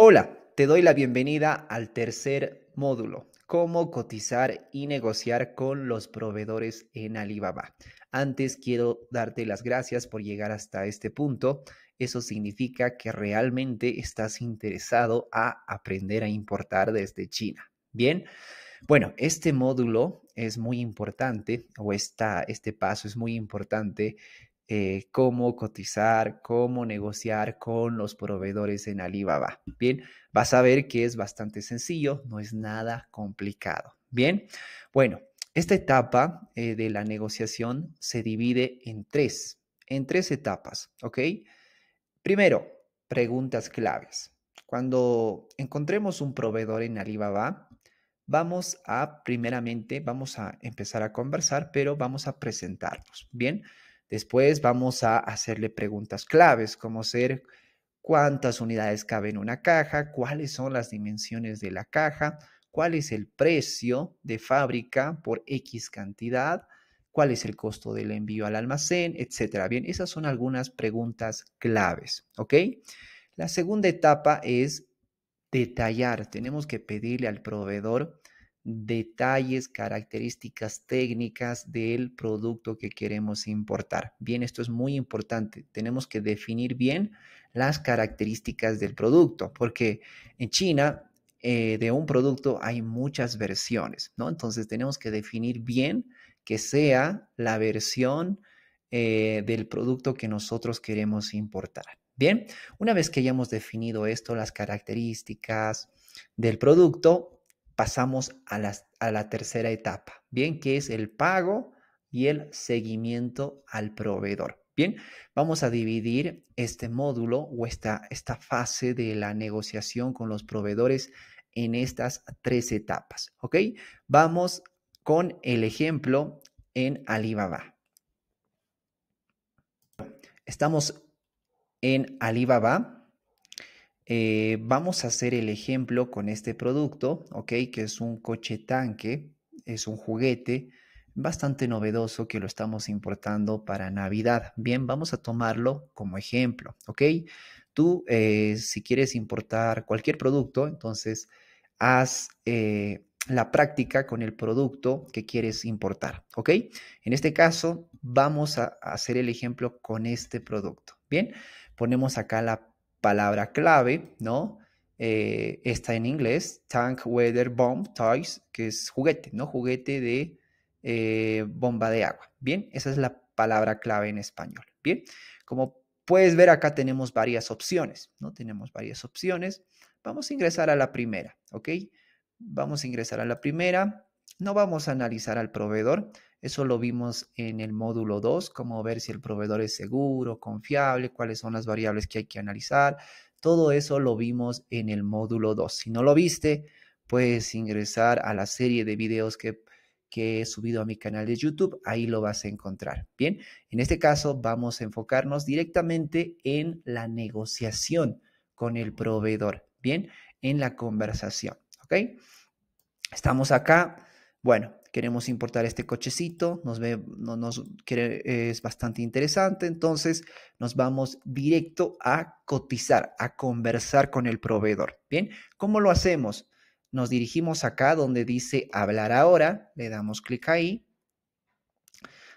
Hola, te doy la bienvenida al tercer módulo, cómo cotizar y negociar con los proveedores en Alibaba. Antes quiero darte las gracias por llegar hasta este punto. Eso significa que realmente estás interesado a aprender a importar desde China. Bien, bueno, este módulo es muy importante o esta, este paso es muy importante eh, cómo cotizar, cómo negociar con los proveedores en Alibaba. Bien, vas a ver que es bastante sencillo, no es nada complicado. Bien, bueno, esta etapa eh, de la negociación se divide en tres, en tres etapas, ¿ok? Primero, preguntas claves. Cuando encontremos un proveedor en Alibaba, vamos a, primeramente, vamos a empezar a conversar, pero vamos a presentarnos, ¿bien? Después vamos a hacerle preguntas claves, como ser cuántas unidades caben en una caja, cuáles son las dimensiones de la caja, cuál es el precio de fábrica por X cantidad, cuál es el costo del envío al almacén, etcétera. Bien, esas son algunas preguntas claves, ¿ok? La segunda etapa es detallar. Tenemos que pedirle al proveedor detalles, características técnicas del producto que queremos importar. Bien, esto es muy importante. Tenemos que definir bien las características del producto, porque en China eh, de un producto hay muchas versiones, ¿no? Entonces tenemos que definir bien que sea la versión eh, del producto que nosotros queremos importar. Bien, una vez que hayamos definido esto, las características del producto, pasamos a la, a la tercera etapa, bien, que es el pago y el seguimiento al proveedor. Bien, vamos a dividir este módulo o esta, esta fase de la negociación con los proveedores en estas tres etapas. ¿Ok? Vamos con el ejemplo en Alibaba. Estamos en Alibaba eh, vamos a hacer el ejemplo con este producto, ¿ok? Que es un coche tanque, es un juguete bastante novedoso que lo estamos importando para Navidad. Bien, vamos a tomarlo como ejemplo, ¿ok? Tú, eh, si quieres importar cualquier producto, entonces haz eh, la práctica con el producto que quieres importar, ¿ok? En este caso, vamos a hacer el ejemplo con este producto. Bien, ponemos acá la palabra clave, ¿no? Eh, está en inglés, Tank Weather Bomb Toys, que es juguete, ¿no? Juguete de eh, bomba de agua. Bien, esa es la palabra clave en español. Bien, como puedes ver acá tenemos varias opciones, ¿no? Tenemos varias opciones. Vamos a ingresar a la primera, ¿ok? Vamos a ingresar a la primera. No vamos a analizar al proveedor. Eso lo vimos en el módulo 2, cómo ver si el proveedor es seguro, confiable, cuáles son las variables que hay que analizar. Todo eso lo vimos en el módulo 2. Si no lo viste, puedes ingresar a la serie de videos que, que he subido a mi canal de YouTube. Ahí lo vas a encontrar. Bien, en este caso vamos a enfocarnos directamente en la negociación con el proveedor. Bien, en la conversación. ¿Ok? Estamos acá. Bueno, queremos importar este cochecito, nos es bastante interesante, entonces nos vamos directo a cotizar, a conversar con el proveedor. Bien, ¿cómo lo hacemos? Nos dirigimos acá donde dice hablar ahora, le damos clic ahí.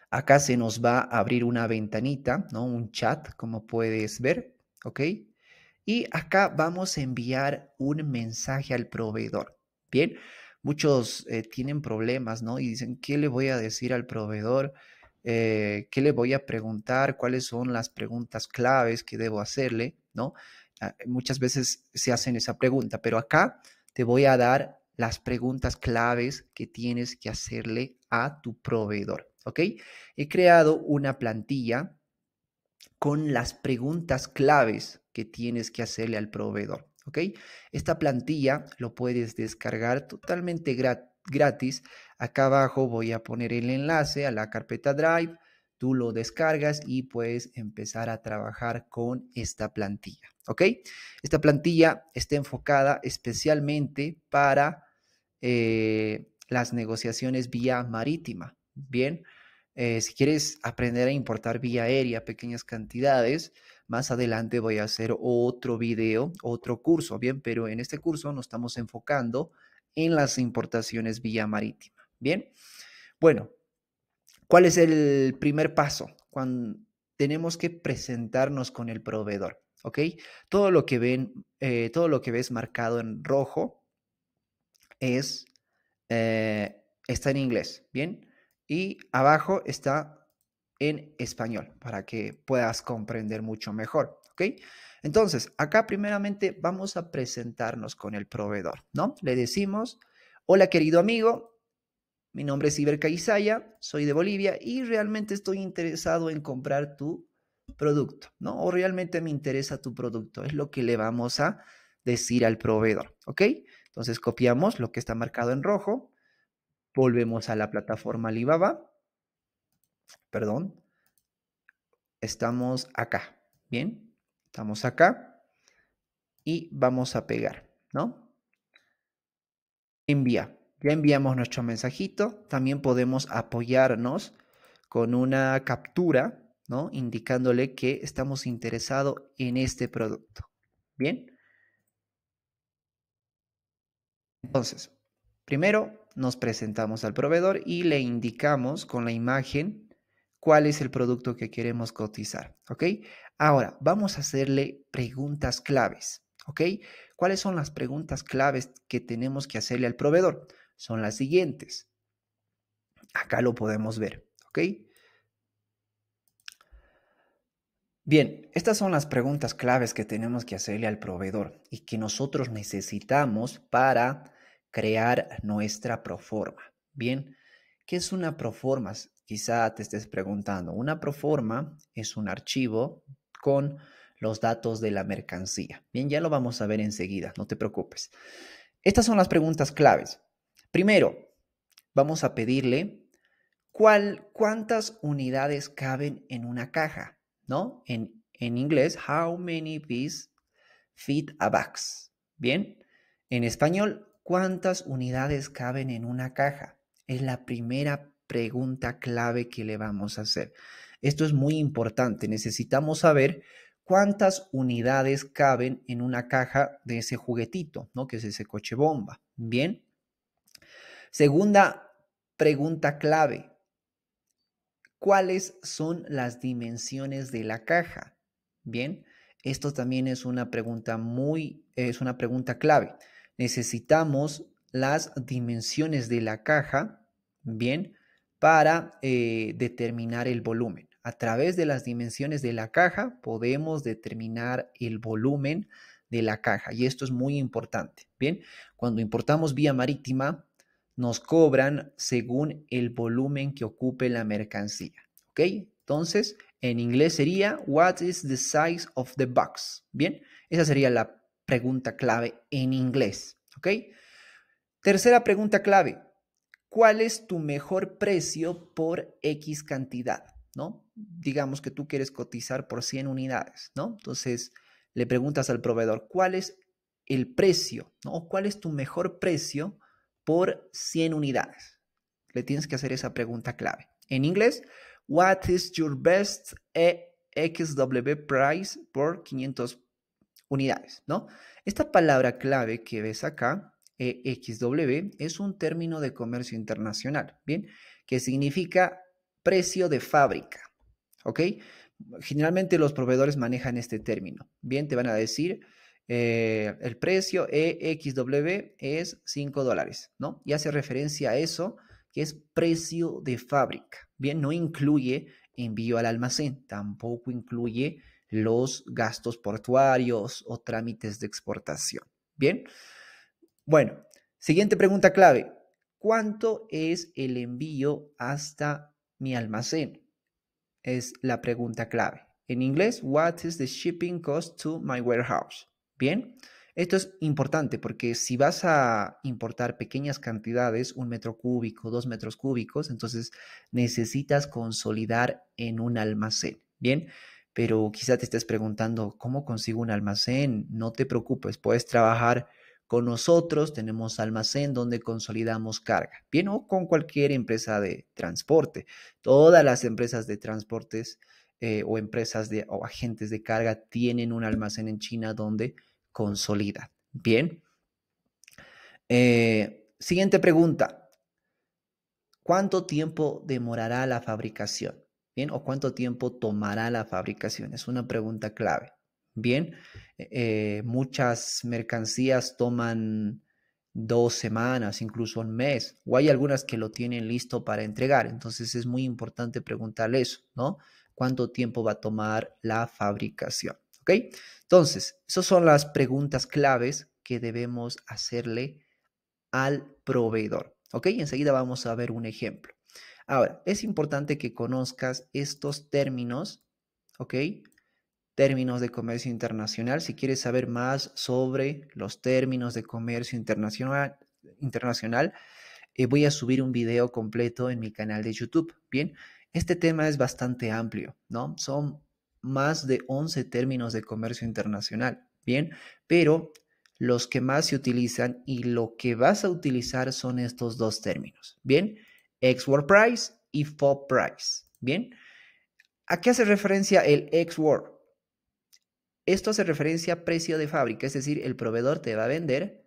Acá se nos va a abrir una ventanita, ¿no? Un chat, como puedes ver, ¿ok? Y acá vamos a enviar un mensaje al proveedor. Bien, muchos eh, tienen problemas, ¿no? Y dicen, ¿qué le voy a decir al proveedor? Eh, ¿Qué le voy a preguntar? ¿Cuáles son las preguntas claves que debo hacerle? ¿No? Ah, muchas veces se hacen esa pregunta, pero acá te voy a dar las preguntas claves que tienes que hacerle a tu proveedor, ¿ok? He creado una plantilla con las preguntas claves que tienes que hacerle al proveedor. ¿Ok? Esta plantilla lo puedes descargar totalmente gratis. Acá abajo voy a poner el enlace a la carpeta Drive. Tú lo descargas y puedes empezar a trabajar con esta plantilla, ¿ok? Esta plantilla está enfocada especialmente para eh, las negociaciones vía marítima. Bien, eh, si quieres aprender a importar vía aérea pequeñas cantidades, Más adelante voy a hacer otro video, otro curso, bien, pero en este curso nos estamos enfocando en las importaciones vía marítima, bien. Bueno, ¿cuál es el primer paso? Cuando tenemos que presentarnos con el proveedor, ¿ok? Todo lo que ven, eh, todo lo que ves marcado en rojo es, eh, está en inglés, bien, y abajo está en español para que puedas comprender mucho mejor, ¿ok? Entonces, acá primeramente vamos a presentarnos con el proveedor, ¿no? Le decimos, hola querido amigo, mi nombre es Iber Isaya, soy de Bolivia y realmente estoy interesado en comprar tu producto, ¿no? O realmente me interesa tu producto, es lo que le vamos a decir al proveedor, ¿ok? Entonces copiamos lo que está marcado en rojo, volvemos a la plataforma Alibaba perdón, estamos acá, ¿bien? Estamos acá y vamos a pegar, ¿no? Envía. Ya enviamos nuestro mensajito. También podemos apoyarnos con una captura, ¿no? Indicándole que estamos interesados en este producto. ¿Bien? Entonces, primero nos presentamos al proveedor y le indicamos con la imagen cuál es el producto que queremos cotizar, ¿ok? Ahora, vamos a hacerle preguntas claves, ¿ok? ¿Cuáles son las preguntas claves que tenemos que hacerle al proveedor? Son las siguientes. Acá lo podemos ver, ¿ok? Bien, estas son las preguntas claves que tenemos que hacerle al proveedor y que nosotros necesitamos para crear nuestra proforma. Bien, ¿qué es una proforma? Quizá te estés preguntando, una proforma es un archivo con los datos de la mercancía. Bien, ya lo vamos a ver enseguida, no te preocupes. Estas son las preguntas claves. Primero, vamos a pedirle cuál, cuántas unidades caben en una caja, ¿no? En, en inglés, how many pieces fit a box. Bien, en español, ¿cuántas unidades caben en una caja? Es la primera pregunta clave que le vamos a hacer. Esto es muy importante. Necesitamos saber cuántas unidades caben en una caja de ese juguetito, ¿no? Que es ese coche bomba. Bien. Segunda pregunta clave. ¿Cuáles son las dimensiones de la caja? Bien. Esto también es una pregunta muy, es una pregunta clave. Necesitamos las dimensiones de la caja, bien, para eh, determinar el volumen. A través de las dimensiones de la caja podemos determinar el volumen de la caja y esto es muy importante. Bien, cuando importamos vía marítima nos cobran según el volumen que ocupe la mercancía. ¿Ok? Entonces, en inglés sería, what is the size of the box? Bien, esa sería la pregunta clave en inglés. ¿Ok? Tercera pregunta clave, ¿cuál es tu mejor precio por X cantidad? ¿No? Digamos que tú quieres cotizar por 100 unidades, ¿no? Entonces le preguntas al proveedor, ¿cuál es el precio? ¿no? ¿Cuál es tu mejor precio por 100 unidades? Le tienes que hacer esa pregunta clave. En inglés, what is your best XW price por 500 unidades, ¿no? Esta palabra clave que ves acá EXW es un término de comercio internacional, ¿bien? Que significa precio de fábrica, ¿ok? Generalmente los proveedores manejan este término, ¿bien? Te van a decir, eh, el precio EXW es 5 dólares, ¿no? Y hace referencia a eso, que es precio de fábrica, ¿bien? No incluye envío al almacén, tampoco incluye los gastos portuarios o trámites de exportación, ¿bien? Bueno, siguiente pregunta clave. ¿Cuánto es el envío hasta mi almacén? Es la pregunta clave. En inglés, what is the shipping cost to my warehouse? Bien, esto es importante porque si vas a importar pequeñas cantidades, un metro cúbico, dos metros cúbicos, entonces necesitas consolidar en un almacén. Bien, pero quizá te estés preguntando, ¿cómo consigo un almacén? No te preocupes, puedes trabajar con nosotros tenemos almacén donde consolidamos carga, bien, o con cualquier empresa de transporte. Todas las empresas de transportes eh, o empresas de, o agentes de carga tienen un almacén en China donde consolidan. Bien. Eh, siguiente pregunta. ¿Cuánto tiempo demorará la fabricación? Bien, o cuánto tiempo tomará la fabricación. Es una pregunta clave. Bien, eh, muchas mercancías toman dos semanas, incluso un mes, o hay algunas que lo tienen listo para entregar. Entonces es muy importante preguntarle eso, ¿no? ¿Cuánto tiempo va a tomar la fabricación? ¿Ok? Entonces, esas son las preguntas claves que debemos hacerle al proveedor. ¿Ok? Enseguida vamos a ver un ejemplo. Ahora, es importante que conozcas estos términos, ¿ok? Términos de comercio internacional. Si quieres saber más sobre los términos de comercio internacional, internacional eh, voy a subir un video completo en mi canal de YouTube. Bien, este tema es bastante amplio, ¿no? Son más de 11 términos de comercio internacional, ¿bien? Pero los que más se utilizan y lo que vas a utilizar son estos dos términos, ¿bien? Export Price y FOB Price, ¿bien? ¿A qué hace referencia el Export? Esto hace referencia a precio de fábrica, es decir, el proveedor te va a vender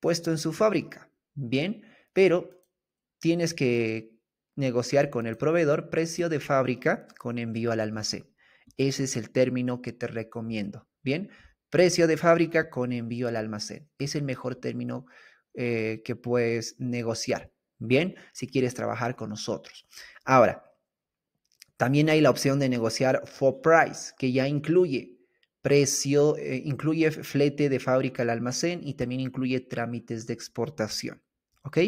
puesto en su fábrica, ¿bien? Pero tienes que negociar con el proveedor precio de fábrica con envío al almacén. Ese es el término que te recomiendo, ¿bien? Precio de fábrica con envío al almacén. Es el mejor término eh, que puedes negociar. Bien, si quieres trabajar con nosotros. Ahora, también hay la opción de negociar for price, que ya incluye precio, eh, incluye flete de fábrica al almacén y también incluye trámites de exportación. ¿Ok?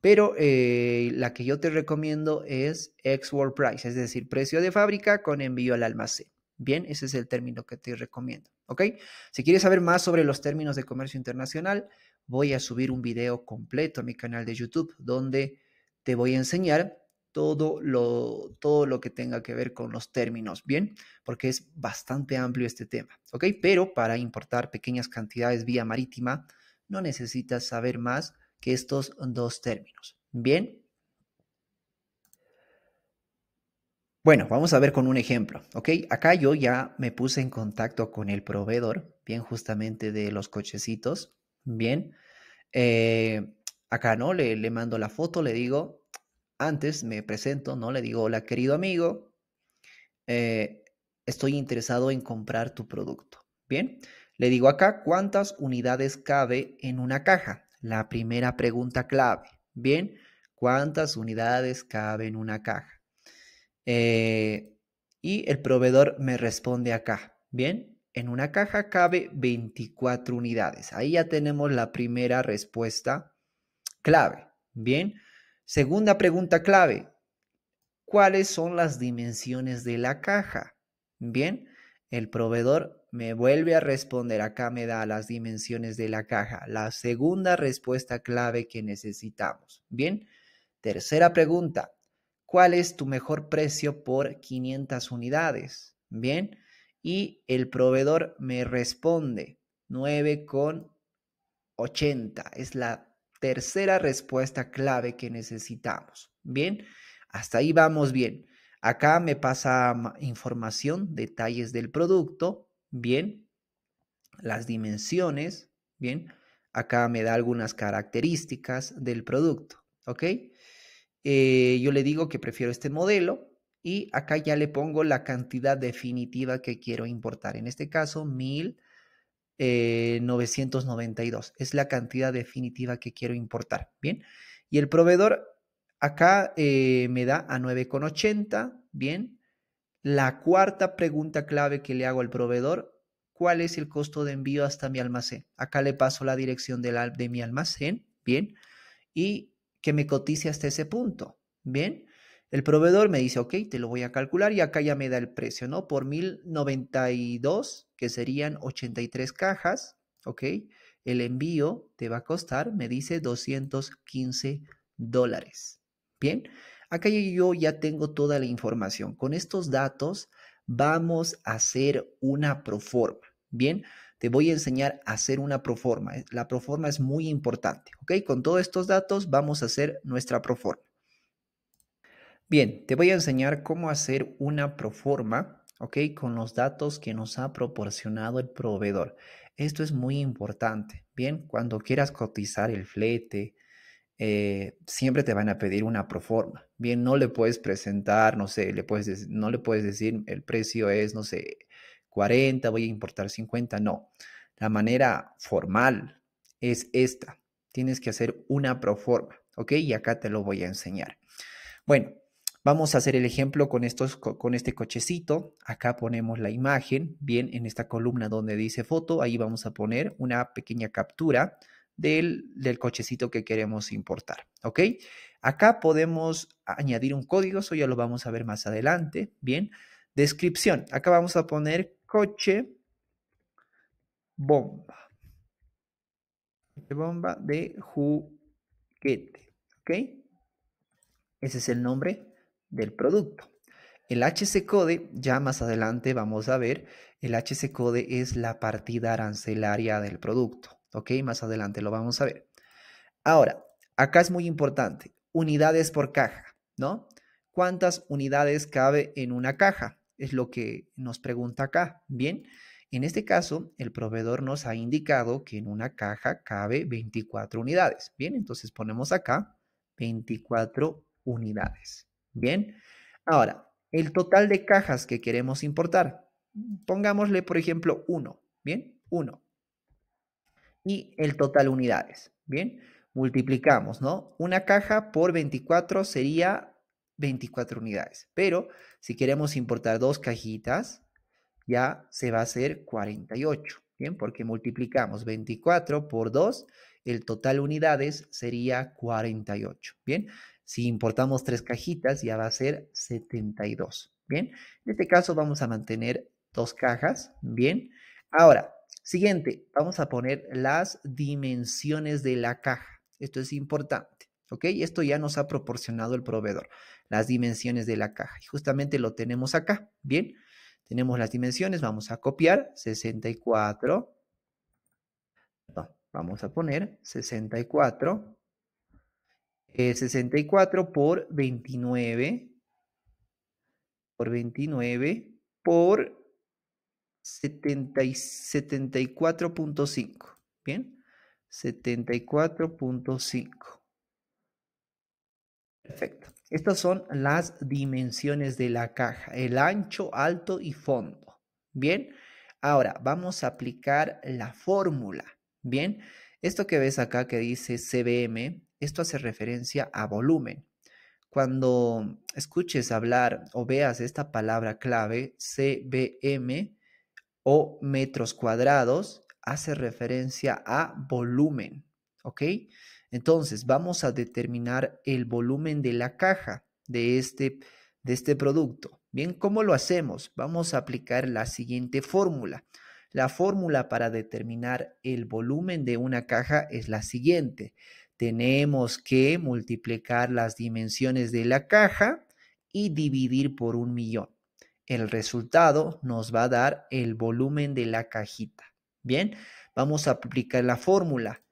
Pero eh, la que yo te recomiendo es export price, es decir, precio de fábrica con envío al almacén. Bien, ese es el término que te recomiendo. ¿Ok? Si quieres saber más sobre los términos de comercio internacional, voy a subir un video completo a mi canal de YouTube donde te voy a enseñar todo lo, todo lo que tenga que ver con los términos, ¿bien? Porque es bastante amplio este tema, ¿ok? Pero para importar pequeñas cantidades vía marítima, no necesitas saber más que estos dos términos, ¿bien? Bueno, vamos a ver con un ejemplo, ¿ok? Acá yo ya me puse en contacto con el proveedor, bien, justamente de los cochecitos, bien. Eh, acá, ¿no? Le, le mando la foto, le digo, antes me presento, ¿no? Le digo, hola, querido amigo, eh, estoy interesado en comprar tu producto, bien. Le digo acá, ¿cuántas unidades cabe en una caja? La primera pregunta clave, bien, ¿cuántas unidades cabe en una caja? Eh, y el proveedor me responde acá, ¿bien? En una caja cabe 24 unidades. Ahí ya tenemos la primera respuesta clave, ¿bien? Segunda pregunta clave, ¿cuáles son las dimensiones de la caja? Bien, el proveedor me vuelve a responder, acá me da las dimensiones de la caja, la segunda respuesta clave que necesitamos. Bien, tercera pregunta, ¿Cuál es tu mejor precio por 500 unidades? Bien, y el proveedor me responde 9,80. Es la tercera respuesta clave que necesitamos. Bien, hasta ahí vamos bien. Acá me pasa información, detalles del producto. Bien, las dimensiones. Bien, acá me da algunas características del producto. ¿Ok? Eh, yo le digo que prefiero este modelo y acá ya le pongo la cantidad definitiva que quiero importar. En este caso, 1992 eh, es la cantidad definitiva que quiero importar. Bien, y el proveedor acá eh, me da a 9,80. Bien, la cuarta pregunta clave que le hago al proveedor, ¿cuál es el costo de envío hasta mi almacén? Acá le paso la dirección de, de mi almacén. Bien, y que me cotice hasta ese punto. Bien, el proveedor me dice, ok, te lo voy a calcular y acá ya me da el precio, ¿no? Por 1092, que serían 83 cajas, ok, el envío te va a costar, me dice 215 dólares. Bien, acá yo ya tengo toda la información. Con estos datos vamos a hacer una proforma. Bien, te voy a enseñar a hacer una proforma. La proforma es muy importante, ¿ok? Con todos estos datos vamos a hacer nuestra proforma. Bien, te voy a enseñar cómo hacer una proforma, ¿ok? Con los datos que nos ha proporcionado el proveedor. Esto es muy importante, ¿bien? Cuando quieras cotizar el flete, eh, siempre te van a pedir una proforma. Bien, no le puedes presentar, no sé, le puedes no le puedes decir el precio es, no sé, 40, voy a importar 50, no. La manera formal es esta. Tienes que hacer una proforma, ¿ok? Y acá te lo voy a enseñar. Bueno, Vamos a hacer el ejemplo con, estos, con este cochecito. Acá ponemos la imagen, bien, en esta columna donde dice foto, ahí vamos a poner una pequeña captura del, del cochecito que queremos importar, ¿ok? Acá podemos añadir un código, eso ya lo vamos a ver más adelante, bien. Descripción, acá vamos a poner coche bomba. Bomba de juguete, ¿ok? Ese es el nombre del producto. El HC code, ya más adelante vamos a ver, el HC code es la partida arancelaria del producto, ¿ok? Más adelante lo vamos a ver. Ahora, acá es muy importante, unidades por caja, ¿no? ¿Cuántas unidades cabe en una caja? Es lo que nos pregunta acá, ¿bien? En este caso, el proveedor nos ha indicado que en una caja cabe 24 unidades, ¿bien? Entonces ponemos acá 24 unidades. Bien, ahora, el total de cajas que queremos importar, pongámosle, por ejemplo, 1, ¿bien? 1. Y el total unidades, ¿bien? Multiplicamos, ¿no? Una caja por 24 sería 24 unidades. Pero si queremos importar dos cajitas, ya se va a hacer 48, ¿bien? Porque multiplicamos 24 por 2, el total unidades sería 48, ¿bien? Si importamos tres cajitas, ya va a ser 72. Bien, en este caso vamos a mantener dos cajas. Bien, ahora, siguiente, vamos a poner las dimensiones de la caja. Esto es importante. ¿Ok? Esto ya nos ha proporcionado el proveedor, las dimensiones de la caja. Y justamente lo tenemos acá. Bien, tenemos las dimensiones, vamos a copiar 64. vamos a poner 64 64 eh, por 29 por 29 por 74.5. Bien, 74.5. Perfecto. Estas son las dimensiones de la caja, el ancho, alto y fondo. Bien, ahora vamos a aplicar la fórmula. Bien, esto que ves acá que dice CBM esto hace referencia a volumen. Cuando escuches hablar o veas esta palabra clave, CBM o metros cuadrados, hace referencia a volumen. ¿Ok? Entonces, vamos a determinar el volumen de la caja de este, de este producto. Bien, ¿cómo lo hacemos? Vamos a aplicar la siguiente fórmula. La fórmula para determinar el volumen de una caja es la siguiente tenemos que multiplicar las dimensiones de la caja y dividir por un millón. El resultado nos va a dar el volumen de la cajita. Bien, vamos a aplicar la fórmula.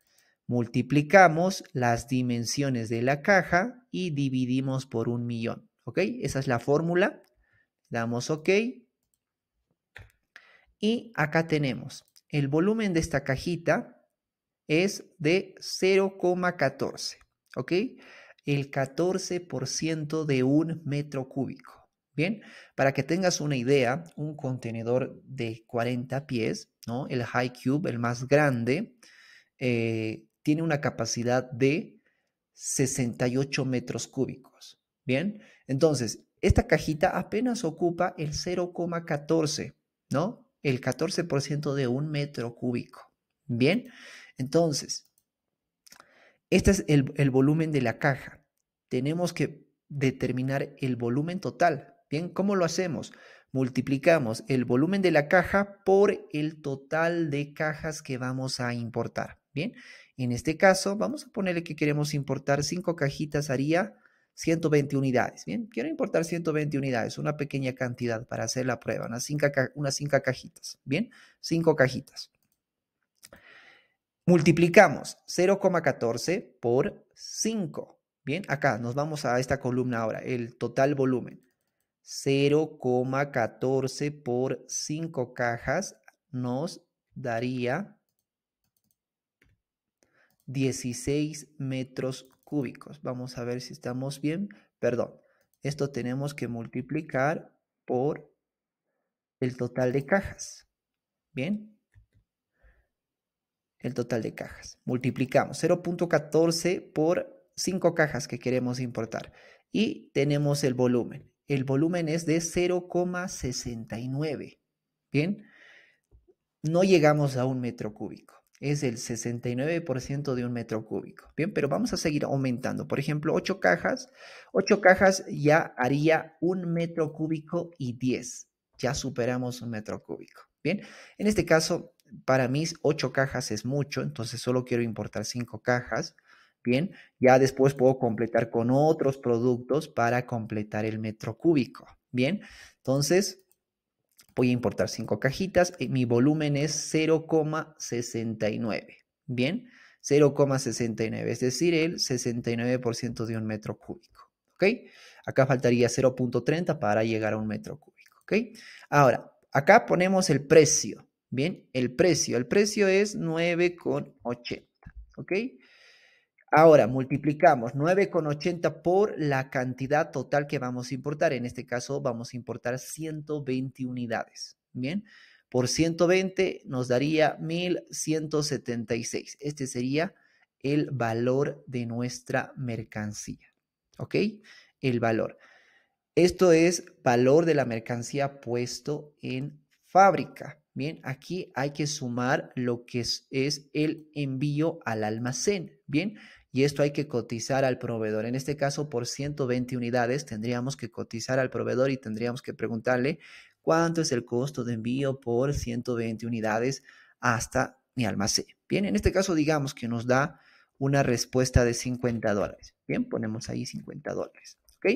Multiplicamos las dimensiones de la caja y dividimos por un millón. ¿Ok? Esa es la fórmula. Damos OK. Y acá tenemos el volumen de esta cajita es de 0,14, ¿ok? El 14% de un metro cúbico. Bien, para que tengas una idea, un contenedor de 40 pies, ¿no? El High Cube, el más grande, eh, tiene una capacidad de 68 metros cúbicos. Bien, entonces, esta cajita apenas ocupa el 0,14, ¿no? El 14% de un metro cúbico. Bien, entonces, este es el, volumen de la caja. Tenemos que determinar el volumen total. Bien, ¿cómo lo hacemos? Multiplicamos el volumen de la caja por el total de cajas que vamos a importar. Bien, en este caso vamos a ponerle que queremos importar 5 cajitas, haría 120 unidades. Bien, quiero importar 120 unidades, una pequeña cantidad para hacer la prueba, unas 5 unas cinco cajitas. Bien, 5 cajitas. Multiplicamos 0,14 por 5. Bien, acá nos vamos a esta columna ahora, el total volumen. 0,14 por 5 cajas nos daría 16 metros cúbicos. Vamos a ver si estamos bien. Perdón, esto tenemos que multiplicar por el total de cajas. Bien. El total de cajas. Multiplicamos 0.14 por 5 cajas que queremos importar. Y tenemos el volumen. El volumen es de 0,69. Bien. No llegamos a un metro cúbico es el 69% de un metro cúbico. Bien, pero vamos a seguir aumentando. Por ejemplo, 8 cajas. 8 cajas ya haría un metro cúbico y 10. Ya superamos un metro cúbico. Bien, en este caso, para mí 8 cajas es mucho, entonces solo quiero importar 5 cajas. Bien, ya después puedo completar con otros productos para completar el metro cúbico. Bien, entonces Voy a importar 5 cajitas. y Mi volumen es 0,69. Bien, 0,69, es decir, el 69% de un metro cúbico. ¿Ok? Acá faltaría 0.30 para llegar a un metro cúbico. ¿Ok? Ahora, acá ponemos el precio. Bien, el precio. El precio es 9,80. ¿Ok? Ahora multiplicamos 9,80 por la cantidad total que vamos a importar. En este caso vamos a importar 120 unidades. Bien, por 120 nos daría 1176. Este sería el valor de nuestra mercancía. ¿Ok? El valor. Esto es valor de la mercancía puesto en fábrica. Bien, aquí hay que sumar lo que es, el envío al almacén. Bien, y esto hay que cotizar al proveedor. En este caso, por 120 unidades, tendríamos que cotizar al proveedor y tendríamos que preguntarle cuánto es el costo de envío por 120 unidades hasta mi almacén. Bien, en este caso, digamos que nos da una respuesta de 50 dólares. Bien, ponemos ahí 50 dólares. ¿Ok?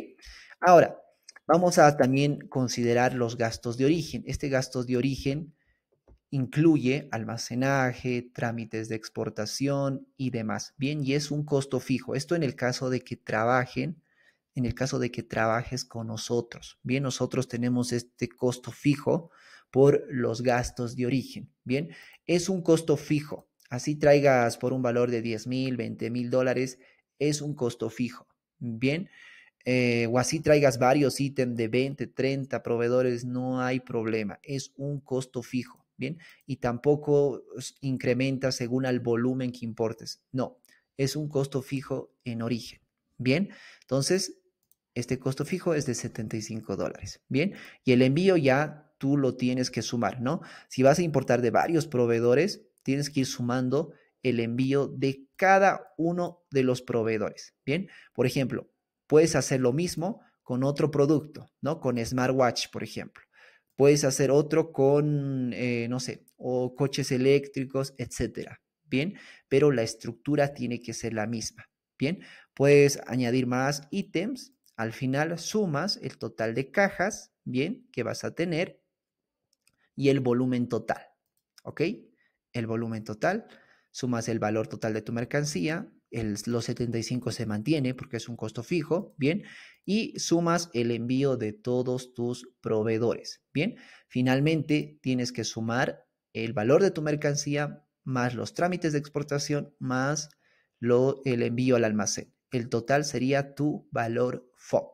Ahora, vamos a también considerar los gastos de origen. Este gasto de origen incluye almacenaje, trámites de exportación y demás. Bien, y es un costo fijo. Esto en el caso de que trabajen, en el caso de que trabajes con nosotros. Bien, nosotros tenemos este costo fijo por los gastos de origen. Bien, es un costo fijo. Así traigas por un valor de 10 mil, 20 mil dólares, es un costo fijo. Bien, eh, o así traigas varios ítems de 20, 30 proveedores, no hay problema. Es un costo fijo. ¿Bien? Y tampoco incrementa según el volumen que importes. No, es un costo fijo en origen, ¿bien? Entonces, este costo fijo es de 75 dólares, ¿bien? Y el envío ya tú lo tienes que sumar, ¿no? Si vas a importar de varios proveedores, tienes que ir sumando el envío de cada uno de los proveedores, ¿bien? Por ejemplo, puedes hacer lo mismo con otro producto, ¿no? Con smartwatch, por ejemplo. Puedes hacer otro con, eh, no sé, o coches eléctricos, etcétera. Bien, pero la estructura tiene que ser la misma. Bien, puedes añadir más ítems. Al final sumas el total de cajas, bien, que vas a tener y el volumen total. ¿Ok? El volumen total, sumas el valor total de tu mercancía, los 75 se mantiene porque es un costo fijo, ¿bien? Y sumas el envío de todos tus proveedores, ¿bien? Finalmente, tienes que sumar el valor de tu mercancía más los trámites de exportación más lo, el envío al almacén. El total sería tu valor FOB,